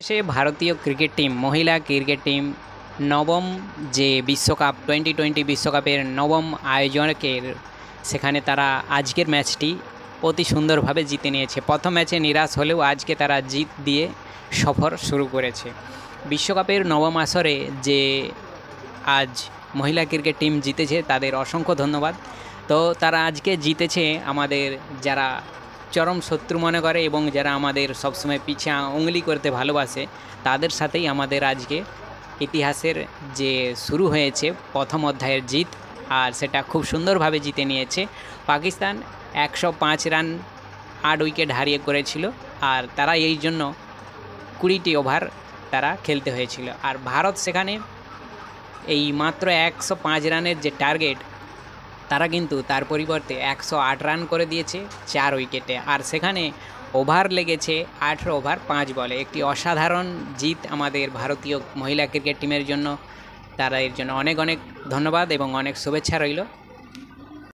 সে ভারতীয় cricket team, মহিলা cricket team, নবম যে বিশ্বকাপ টোয়েন্টি টোয়েন্টি বিশ্বকাপের নবম আয়োজকের সেখানে তারা আজকের ম্যাচটি অতি সুন্দরভাবে জিতে নিয়েছে। প্রথম ম্যাচে নিরাশ হলেও আজকে তারা জিত দিয়ে সফর শুরু করেছে। বিশ্বকাপের নবম আসরে যে আজ মহিলা ক্রিকেট টিম জিতেছে, তাদের অসংখ্য ধন্যবাদ। তো তারা আজকে জিতেছে আমাদের যারা চরম শত্রু মনে করে এবং যারা আমাদের সবসময় পিছে উঙ্গলি করতে ভালোবাসে, তাদের সাথেই আমাদের আজকে ইতিহাসের যে শুরু হয়েছে, প্রথম অধ্যায়ের জিত, আর সেটা খুব সুন্দরভাবে জিতে নিয়েছে। পাকিস্তান একশো পাঁচ রান, আট উইকেট হারিয়ে করেছিল, আর তারা এই জন্য কুড়িটি ওভার তারা খেলতে হয়েছিল। আর ভারত সেখানে এই মাত্র একশো পাঁচ রানের যে টার্গেট তারা কিন্তু তার পরিবর্তে একশো আট রান করে দিয়েছে চার উইকেটে। আর সেখানে ওভার লেগেছে আঠেরো ওভার পাঁচ বলে। একটি অসাধারণ জিত আমাদের ভারতীয় মহিলা ক্রিকেট টিমের জন্য। তারা এর জন্য অনেক অনেক ধন্যবাদ এবং অনেক শুভেচ্ছা রইল।